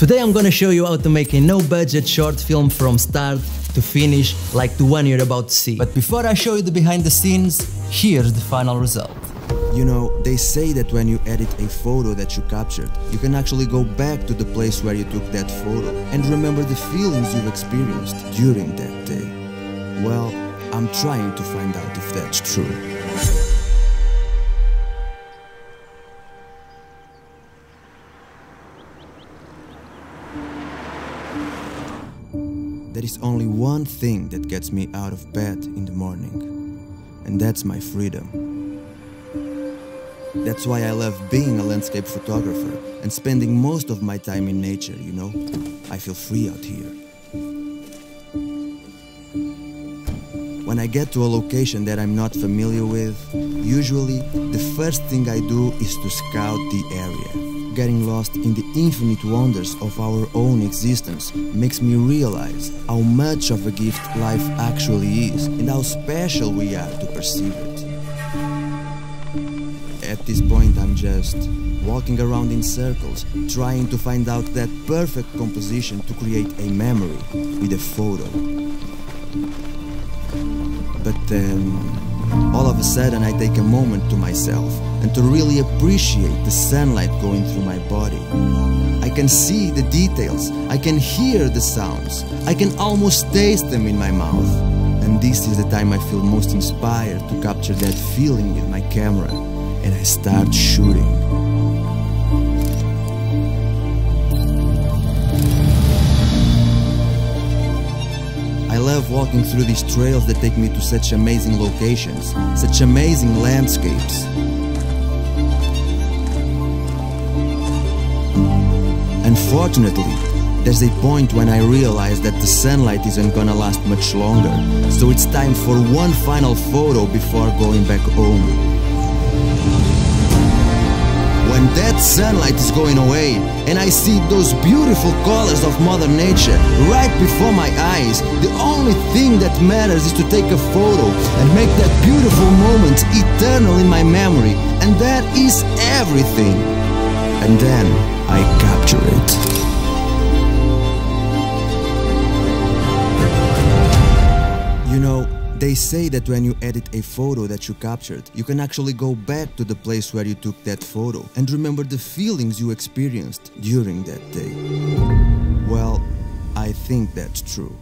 Today I'm gonna show you how to make a no-budget short film from start to finish like the one you're about to see. But before I show you the behind the scenes, here's the final result. You know, they say that when you edit a photo that you captured, you can actually go back to the place where you took that photo and remember the feelings you've experienced during that day. Well, I'm trying to find out if that's true. There is only one thing that gets me out of bed in the morning, and that's my freedom. That's why I love being a landscape photographer and spending most of my time in nature, you know? I feel free out here. When I get to a location that I'm not familiar with, usually the first thing I do is to scout the area. Getting lost in the infinite wonders of our own existence makes me realize how much of a gift life actually is and how special we are to perceive it. At this point, I'm just walking around in circles, trying to find out that perfect composition to create a memory with a photo. But then, all of a sudden, I take a moment to myself and to really appreciate the sunlight going through my body. I can see the details, I can hear the sounds, I can almost taste them in my mouth. And this is the time I feel most inspired to capture that feeling with my camera, and I start shooting. I love walking through these trails that take me to such amazing locations, such amazing landscapes. Unfortunately, there's a point when I realize that the sunlight isn't gonna last much longer, so it's time for one final photo before going back home. When that sunlight is going away and I see those beautiful colors of Mother Nature right before my eyes, the only thing that matters is to take a photo and make that beautiful moment eternal in my memory, and that is everything. And then I capture it. You know, they say that when you edit a photo that you captured, you can actually go back to the place where you took that photo and remember the feelings you experienced during that day. Well, I think that's true.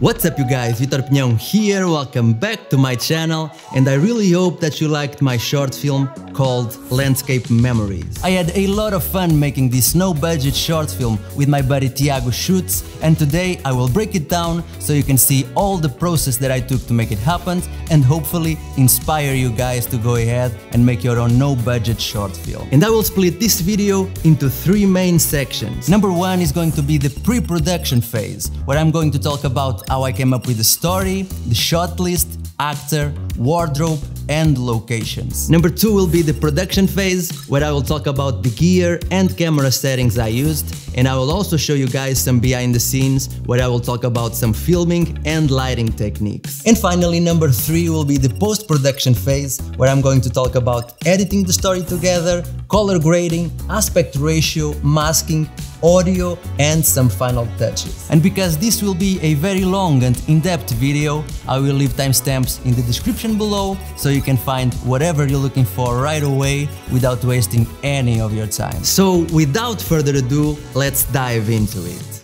What's up you guys, Vitor Pinhão here, welcome back to my channel and I really hope that you liked my short film called Landscape Memories. I had a lot of fun making this no budget short film with my buddy Tiago Shoots and today I will break it down so you can see all the process that I took to make it happen and hopefully inspire you guys to go ahead and make your own no budget short film. And I will split this video into three main sections. Number one is going to be the pre-production phase where I'm going to talk about how I came up with the story, the shot list, actor, wardrobe, and locations. Number two will be the production phase, where I will talk about the gear and camera settings I used, and I will also show you guys some behind the scenes, where I will talk about some filming and lighting techniques. And finally, number three will be the post-production phase, where I'm going to talk about editing the story together, color grading, aspect ratio, masking, audio and some final touches. And because this will be a very long and in-depth video, I will leave timestamps in the description below so you can find whatever you're looking for right away without wasting any of your time. So without further ado, let's dive into it.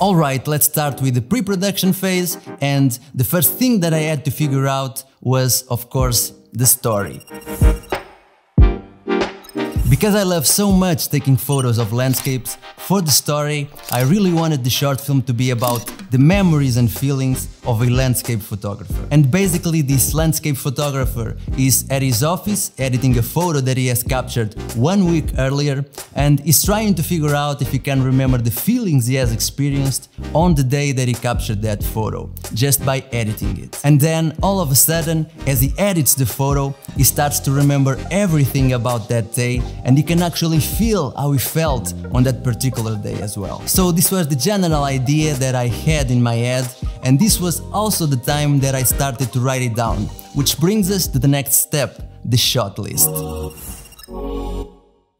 Alright, let's start with the pre-production phase and the first thing that I had to figure out was, of course, the story. Because I love so much taking photos of landscapes, for the story, I really wanted the short film to be about the memories and feelings of a landscape photographer. And basically this landscape photographer is at his office editing a photo that he has captured one week earlier and is trying to figure out if he can remember the feelings he has experienced on the day that he captured that photo, just by editing it. And then all of a sudden, as he edits the photo, he starts to remember everything about that day and he can actually feel how he felt on that particular day as well. So this was the general idea that I had in my head and this was also the time that I started to write it down, which brings us to the next step, the shot list.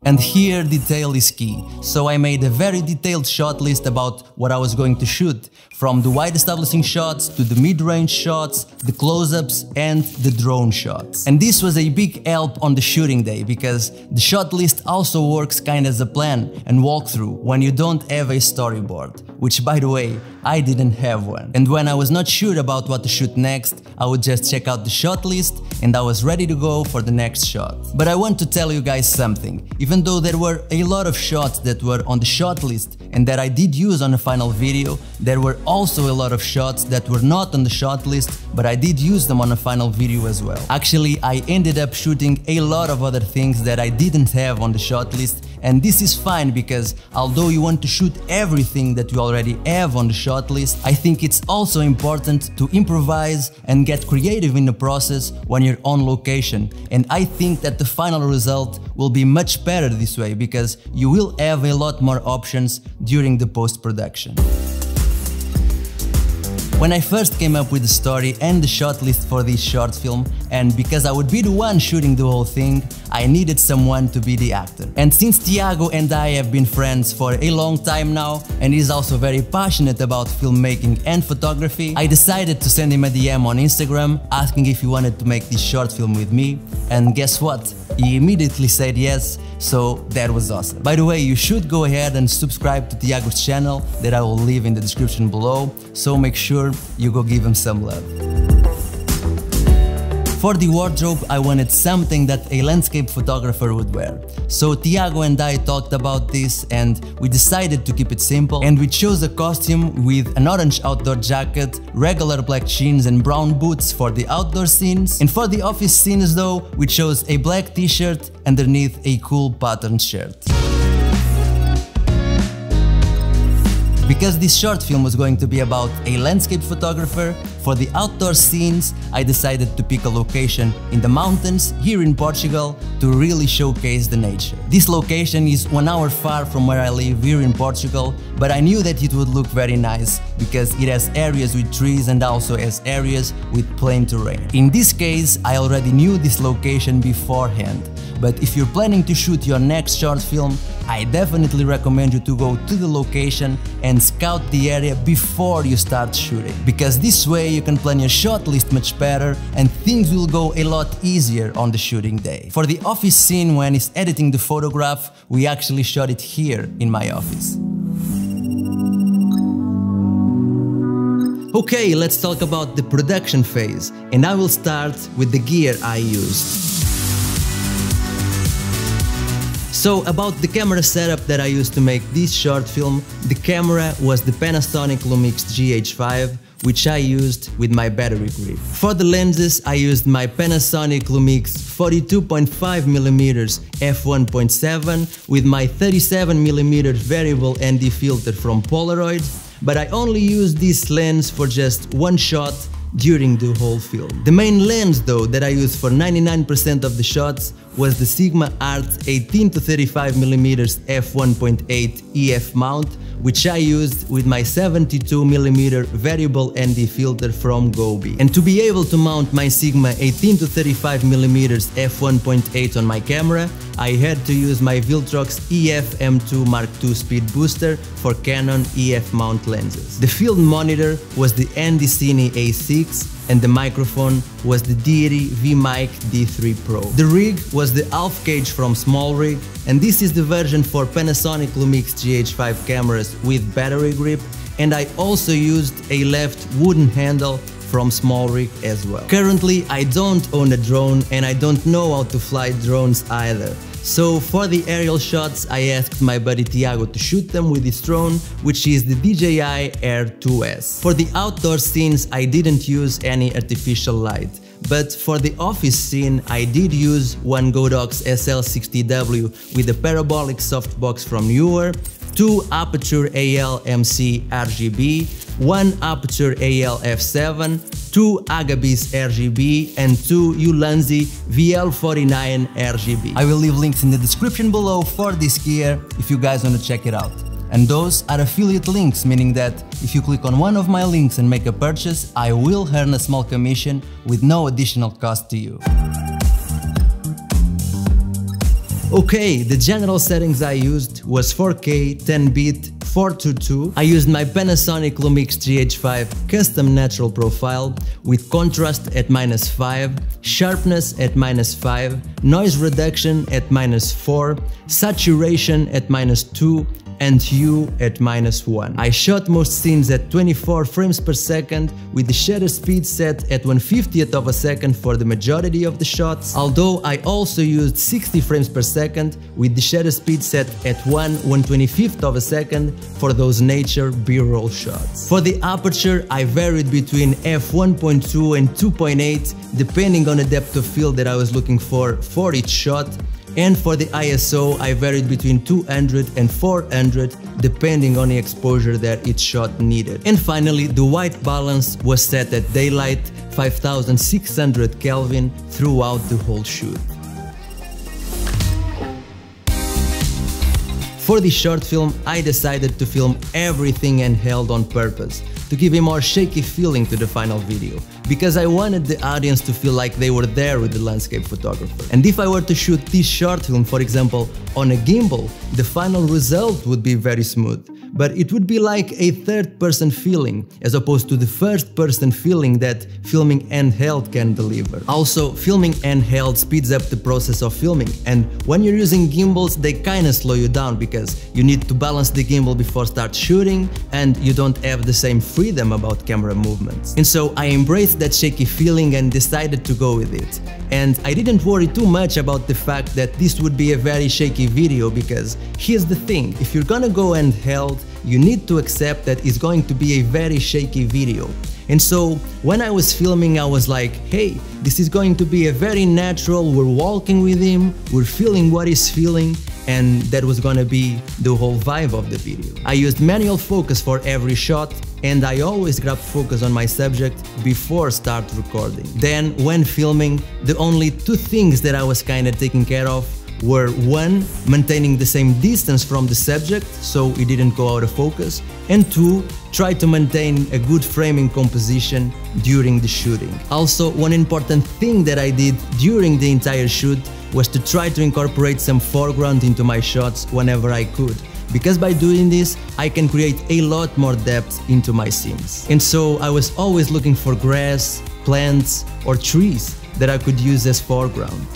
And here detail is key, so I made a very detailed shot list about what I was going to shoot, from the wide establishing shots to the mid-range shots, the close-ups and the drone shots. And this was a big help on the shooting day, because the shot list also works kind of as a plan and walkthrough when you don't have a storyboard, which by the way, I didn't have one. And when I was not sure about what to shoot next, I would just check out the shot list and I was ready to go for the next shot. But I want to tell you guys something. Even though there were a lot of shots that were on the shot list and that I did use on the final video, there were also a lot of shots that were not on the shot list, but I did use them on a final video as well. Actually, I ended up shooting a lot of other things that I didn't have on the shot list and this is fine because although you want to shoot everything that you already have on the shot list, I think it's also important to improvise and get creative in the process when you're on location. And I think that the final result will be much better this way because you will have a lot more options during the post-production. When I first came up with the story and the shot list for this short film, and because I would be the one shooting the whole thing, I needed someone to be the actor. And since Tiago and I have been friends for a long time now, and he's also very passionate about filmmaking and photography, I decided to send him a DM on Instagram asking if he wanted to make this short film with me, and guess what? He immediately said yes, so that was awesome. By the way, you should go ahead and subscribe to Tiago's channel that I will leave in the description below, so make sure you go give him some love. For the wardrobe, I wanted something that a landscape photographer would wear. So Tiago and I talked about this and we decided to keep it simple and we chose a costume with an orange outdoor jacket, regular black jeans and brown boots for the outdoor scenes. And for the office scenes though, we chose a black t-shirt underneath a cool patterned shirt. Because this short film was going to be about a landscape photographer, for the outdoor scenes I decided to pick a location in the mountains here in Portugal to really showcase the nature. This location is one hour far from where I live here in Portugal, but I knew that it would look very nice because it has areas with trees and also has areas with plain terrain. In this case, I already knew this location beforehand, but if you're planning to shoot your next short film, I definitely recommend you to go to the location and scout the area before you start shooting. Because this way you can plan your shot list much better and things will go a lot easier on the shooting day. For the office scene when he's editing the photograph, we actually shot it here in my office. Okay, let's talk about the production phase, and I will start with the gear I used. So about the camera setup that I used to make this short film, the camera was the Panasonic Lumix GH5 which I used with my battery grip. For the lenses I used my Panasonic Lumix 42.5mm f1.7 with my 37mm variable ND filter from Polaroid, but I only used this lens for just one shot during the whole film. The main lens though that I used for 99% of the shots was the Sigma Art 18 to 35mm f1.8 EF mount which I used with my 72mm variable ND filter from Gobe. And to be able to mount my Sigma 18 to 35mm f1.8 on my camera, I had to use my Viltrox EF M2 Mark II speed booster for Canon EF mount lenses. The field monitor was the Andycine A6 and the microphone was the Deity VMic D3 Pro. The rig was the Half Cage from SmallRig and this is the version for Panasonic Lumix GH5 cameras with battery grip and I also used a left wooden handle from SmallRig as well. Currently I don't own a drone and I don't know how to fly drones either. So for the aerial shots I asked my buddy Tiago to shoot them with his drone, which is the DJI Air 2S. For the outdoor scenes I didn't use any artificial light. But for the office scene, I did use one Godox SL60W with a parabolic softbox from Neewer, two Aputure AL-MC RGB, one Aputure AL-F7, two Agabis RGB and two Ulanzi VL49 RGB. I will leave links in the description below for this gear if you guys want to check it out. And those are affiliate links, meaning that if you click on one of my links and make a purchase, I will earn a small commission with no additional cost to you. Okay, the general settings I used was 4K, 10-bit, 422. I used my Panasonic Lumix GH5 custom natural profile with contrast at minus 5, sharpness at minus 5, noise reduction at minus 4, saturation at minus 2, and hue at minus 1. I shot most scenes at 24 frames per second with the shutter speed set at 1 50th of a second for the majority of the shots, although I also used 60 frames per second with the shutter speed set at 1 125th of a second for those nature b-roll shots. For the aperture I varied between f1.2 and 2.8 depending on the depth of field that I was looking for for each shot and for the ISO I varied between 200 and 400 depending on the exposure that each shot needed. And finally the white balance was set at daylight 5600 Kelvin throughout the whole shoot. For this short film I decided to film everything handheld on purpose to give a more shaky feeling to the final video, because I wanted the audience to feel like they were there with the landscape photographer. And if I were to shoot this short film, for example, on a gimbal, the final result would be very smooth but it would be like a third person feeling as opposed to the first person feeling that filming handheld can deliver. Also, filming handheld speeds up the process of filming and when you're using gimbals they kinda slow you down because you need to balance the gimbal before start shooting and you don't have the same freedom about camera movements. And so I embraced that shaky feeling and decided to go with it. And I didn't worry too much about the fact that this would be a very shaky video because here's the thing, if you're gonna go handheld, you need to accept that it's going to be a very shaky video. And so when I was filming, I was like, hey, this is going to be a very natural, we're walking with him, we're feeling what he's feeling, and that was gonna be the whole vibe of the video. I used manual focus for every shot, and I always grab focus on my subject before start recording. Then, when filming, the only two things that I was kinda taking care of were one, maintaining the same distance from the subject so it didn't go out of focus, and two, try to maintain a good framing composition during the shooting. Also, one important thing that I did during the entire shoot was to try to incorporate some foreground into my shots whenever I could because by doing this I can create a lot more depth into my scenes. And so I was always looking for grass, plants or trees that I could use as foreground.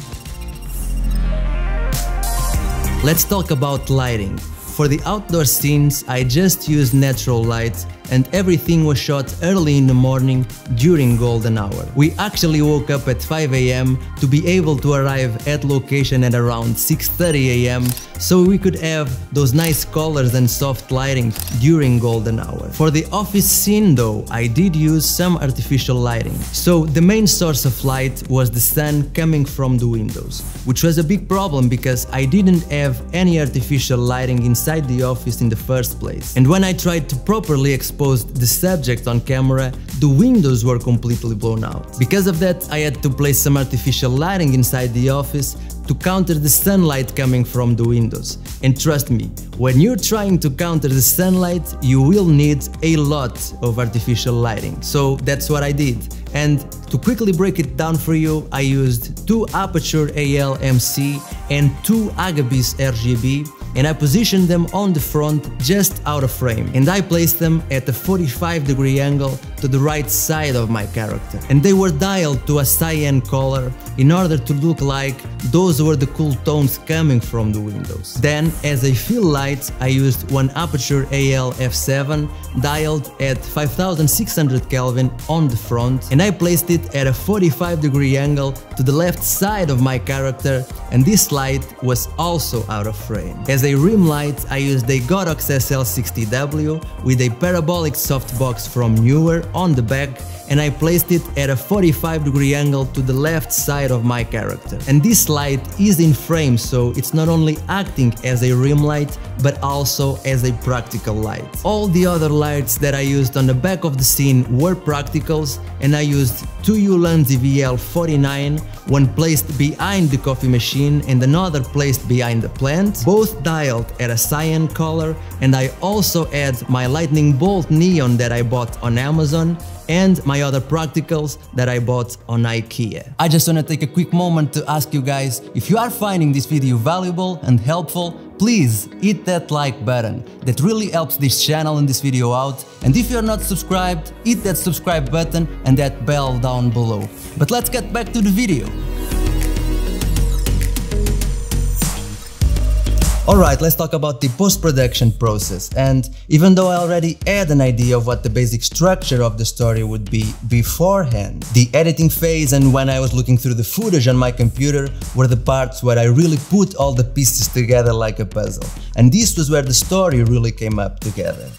Let's talk about lighting. For the outdoor scenes, I just used natural light and everything was shot early in the morning during golden hour. We actually woke up at 5 am to be able to arrive at location at around 6.30 am so we could have those nice colors and soft lighting during golden hour. For the office scene though, I did use some artificial lighting. So the main source of light was the sun coming from the windows, which was a big problem because I didn't have any artificial lighting inside the office in the first place. And when I tried to properly exposed the subject on camera, the windows were completely blown out. Because of that, I had to place some artificial lighting inside the office to counter the sunlight coming from the windows. And trust me, when you're trying to counter the sunlight, you will need a lot of artificial lighting. So that's what I did. And to quickly break it down for you, I used two Aputure AL-MC and two Agabis RGB and I positioned them on the front just out of frame. And I placed them at a 45 degree angle to the right side of my character and they were dialed to a cyan color in order to look like those were the cool tones coming from the windows. Then as a fill light I used one Aputure AL F7 dialed at 5600 Kelvin on the front and I placed it at a 45 degree angle to the left side of my character and this light was also out of frame. As a rim light, I used a Godox SL60W with a parabolic softbox from Neewer on the back and I placed it at a 45 degree angle to the left side of my character. And this light is in frame so it's not only acting as a rim light but also as a practical light. All the other lights that I used on the back of the scene were practicals and I used two Ulanzi VL49, one placed behind the coffee machine and another placed behind the plant, both dialed at a cyan color, and I also add my lightning bolt neon that I bought on Amazon and my other practicals that I bought on IKEA. I just wanna take a quick moment to ask you guys, if you are finding this video valuable and helpful, please hit that like button. That really helps this channel and this video out. And if you're not subscribed, hit that subscribe button and that bell down below. But let's get back to the video. Alright, let's talk about the post-production process. And even though I already had an idea of what the basic structure of the story would be beforehand, the editing phase and when I was looking through the footage on my computer were the parts where I really put all the pieces together like a puzzle. And this was where the story really came up together.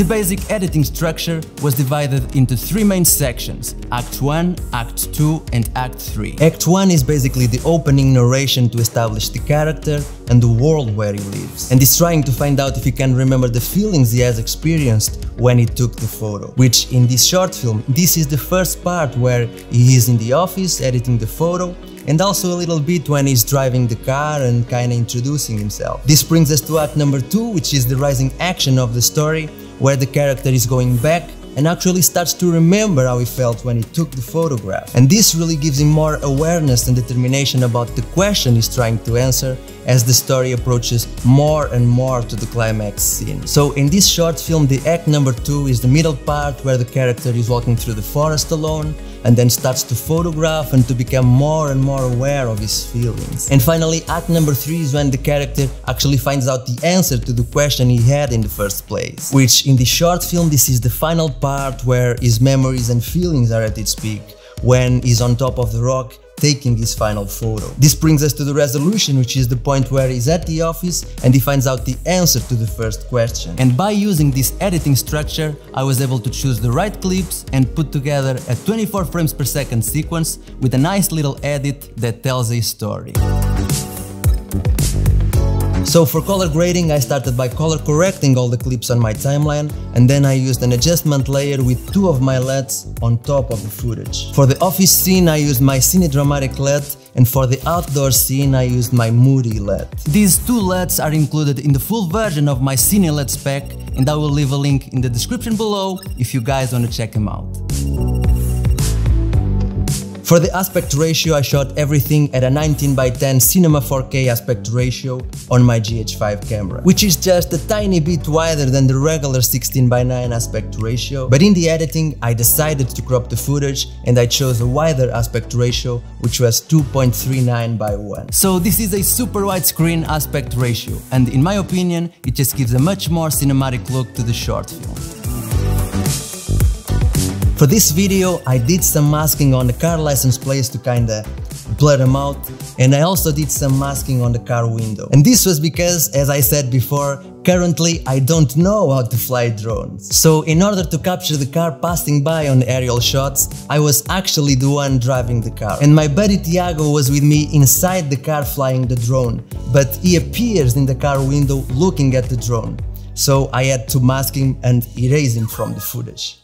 The basic editing structure was divided into three main sections, Act 1, Act 2 and Act 3. Act 1 is basically the opening narration to establish the character and the world where he lives, and he's trying to find out if he can remember the feelings he has experienced when he took the photo. Which in this short film, this is the first part where he is in the office editing the photo and also a little bit when he's driving the car and kinda introducing himself. This brings us to act number 2, which is the rising action of the story, where the character is going back and actually starts to remember how he felt when he took the photograph. And this really gives him more awareness and determination about the question he's trying to answer as the story approaches more and more to the climax scene. So in this short film, the act number 2 is the middle part where the character is walking through the forest alone and then starts to photograph and to become more and more aware of his feelings. And finally, act number 3 is when the character actually finds out the answer to the question he had in the first place. Which in the short film, this is the final part where his memories and feelings are at its peak, when he's on top of the rock taking his final photo. This brings us to the resolution, which is the point where he's at the office and he finds out the answer to the first question. And by using this editing structure, I was able to choose the right clips and put together a 24 frames per second sequence with a nice little edit that tells a story. So for color grading, I started by color correcting all the clips on my timeline and then I used an adjustment layer with two of my LUTs on top of the footage. For the office scene, I used my Cine Dramatic LUT and for the outdoor scene I used my Moody LUT. These two LUTs are included in the full version of my Cine LUT pack and I will leave a link in the description below if you guys want to check them out. For the aspect ratio, I shot everything at a 19 by 10 Cinema 4K aspect ratio on my GH5 camera, which is just a tiny bit wider than the regular 16 by 9 aspect ratio. But in the editing, I decided to crop the footage and I chose a wider aspect ratio, which was 2.39 by 1. So this is a super widescreen aspect ratio, and in my opinion, it just gives a much more cinematic look to the short film. For this video, I did some masking on the car license plates to kinda blur them out and I also did some masking on the car window. And this was because, as I said before, currently I don't know how to fly drones. So in order to capture the car passing by on aerial shots, I was actually the one driving the car. And my buddy Tiago was with me inside the car flying the drone, but he appears in the car window looking at the drone. So I had to mask him and erase him from the footage.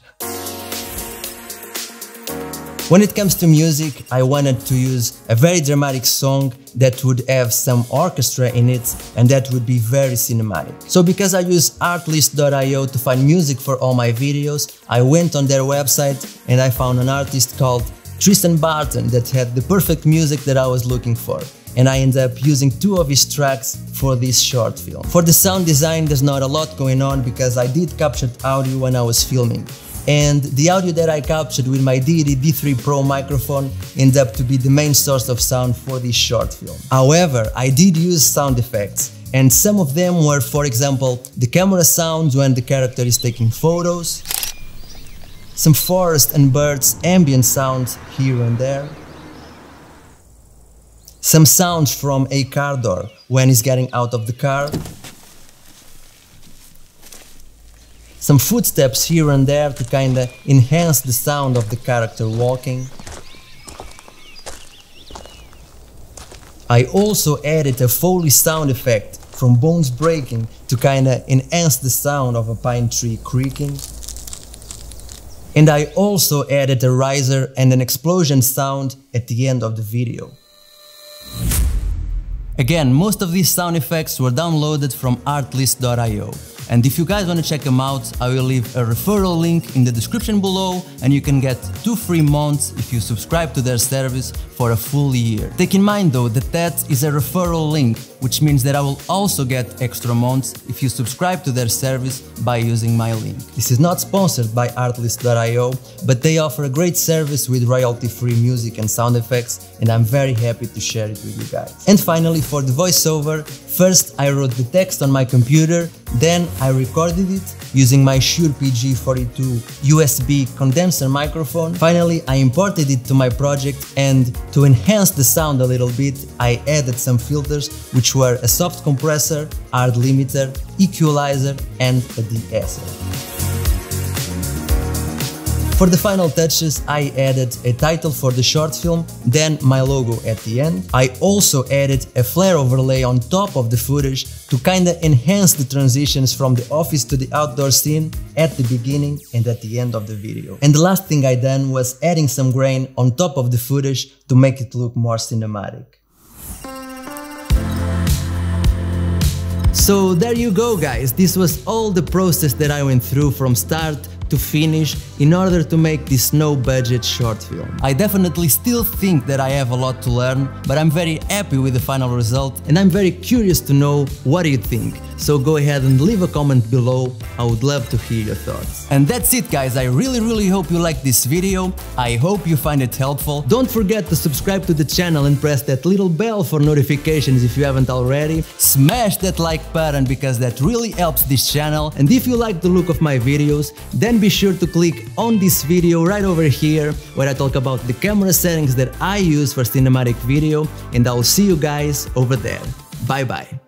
When it comes to music, I wanted to use a very dramatic song that would have some orchestra in it and that would be very cinematic. So because I use artlist.io to find music for all my videos, I went on their website and I found an artist called Tristan Barton that had the perfect music that I was looking for and I ended up using two of his tracks for this short film. For the sound design there's not a lot going on because I did capture audio when I was filming and the audio that I captured with my Deity D3 Pro microphone ended up to be the main source of sound for this short film. However, I did use sound effects and some of them were, for example, the camera sounds when the character is taking photos, some forest and birds ambient sounds here and there, some sounds from a car door when he's getting out of the car, some footsteps here and there to kinda enhance the sound of the character walking. I also added a Foley sound effect from bones breaking to kinda enhance the sound of a pine tree creaking. And I also added a riser and an explosion sound at the end of the video. Again, most of these sound effects were downloaded from artlist.io. And if you guys want to check them out, I will leave a referral link in the description below and you can get two free months if you subscribe to their service for a full year. Take in mind though that that is a referral link, which means that I will also get extra months if you subscribe to their service by using my link. This is not sponsored by Artlist.io, but they offer a great service with royalty-free music and sound effects, and I'm very happy to share it with you guys. And finally, for the voiceover, first I wrote the text on my computer, then I recorded it using my Shure PG42 USB condenser microphone. Finally, I imported it to my project and to enhance the sound a little bit, I added some filters which were a soft compressor, hard limiter, equalizer and a de-esser. For the final touches, I added a title for the short film, then my logo at the end. I also added a flare overlay on top of the footage to kinda enhance the transitions from the office to the outdoor scene at the beginning and at the end of the video. And the last thing I done was adding some grain on top of the footage to make it look more cinematic. So there you go guys, this was all the process that I went through from start to finish in order to make this no budget short film. I definitely still think that I have a lot to learn, but I'm very happy with the final result and I'm very curious to know what you think. So go ahead and leave a comment below, I would love to hear your thoughts. And that's it guys, I really really hope you liked this video, I hope you find it helpful. Don't forget to subscribe to the channel and press that little bell for notifications if you haven't already. Smash that like button because that really helps this channel and if you like the look of my videos, then be sure to click on this video right over here where I talk about the camera settings that I use for cinematic video and I'll see you guys over there. Bye bye.